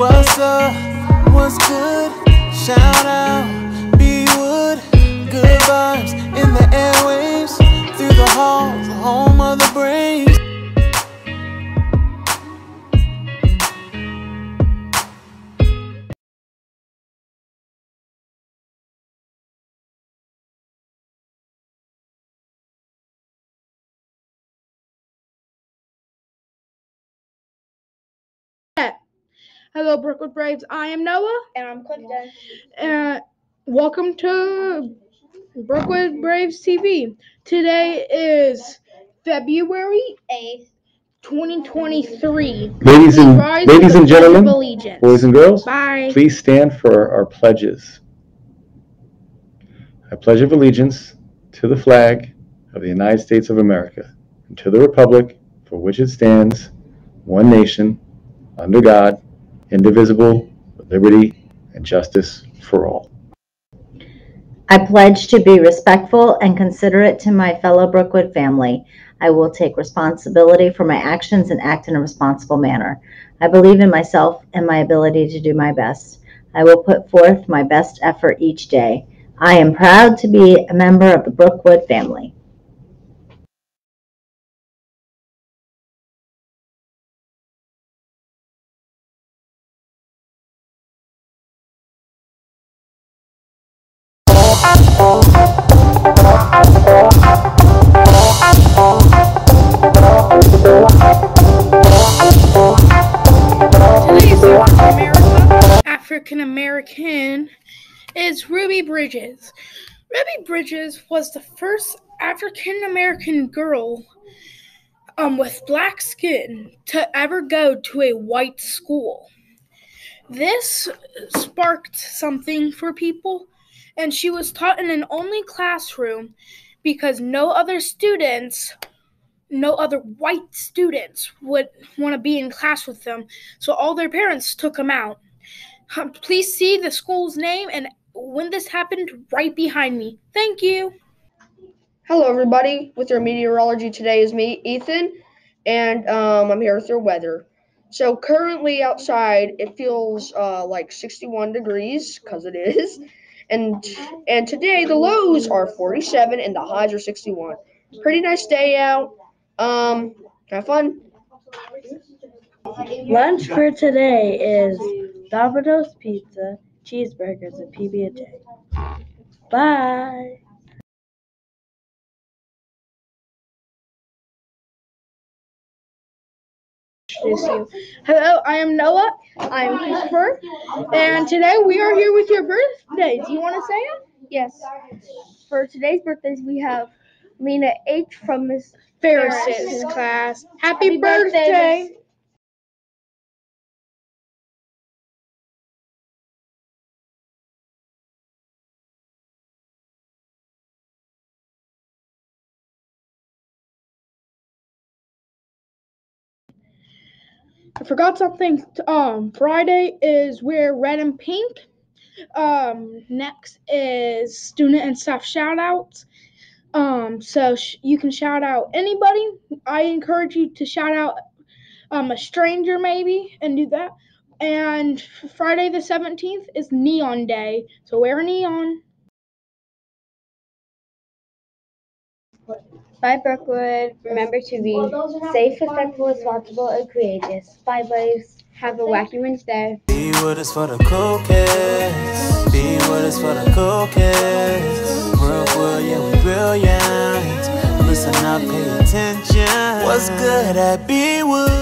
What's up? What's good? Shout out, B Wood. Good vibes in the airwaves. Hello, Brookwood Braves. I am Noah. And I'm Clifton. Uh, welcome to Brookwood Braves TV. Today is February Eighth. 2023. Ladies and ladies and the Pledge of gentlemen, boys and girls, Bye. please stand for our pledges. I pledge of allegiance to the flag of the United States of America and to the republic for which it stands, one nation, under God, indivisible, with liberty and justice for all. I pledge to be respectful and considerate to my fellow Brookwood family. I will take responsibility for my actions and act in a responsible manner. I believe in myself and my ability to do my best. I will put forth my best effort each day. I am proud to be a member of the Brookwood family. African American is Ruby Bridges. Ruby Bridges was the first African American girl um, with black skin to ever go to a white school. This sparked something for people, and she was taught in an only classroom because no other students no other white students would want to be in class with them, so all their parents took them out. Please see the school's name and when this happened right behind me. Thank you. Hello, everybody. With your meteorology today is me, Ethan, and um, I'm here with your weather. So currently outside, it feels uh, like 61 degrees because it is, and and today the lows are 47 and the highs are 61. Pretty nice day out. Um, have fun. Lunch for today is Domino's Pizza, cheeseburgers, and PB and J. Bye. Hello, I am Noah. I am Christopher, and today we are here with your birthdays. Do you want to say it? Yes. For today's birthdays, we have Lena H. from Miss Ferris's class. Happy, Happy birthday, birthday! I forgot something. Um, Friday is wear red and pink. Um, next is student and staff shout outs. Um, so sh- you can shout out anybody. I encourage you to shout out um, a stranger maybe and do that. And Friday the 17th is Neon Day. So wear neon. Bye, Brookwood. Remember to be safe, respectful, responsible, and courageous. Bye, buddies. Have a wacky Wednesday. Be with us for the cool kids. Be with us for the cool kids. Brookwood, yeah, we brilliant. Listen up, pay attention. What's good at B Wood?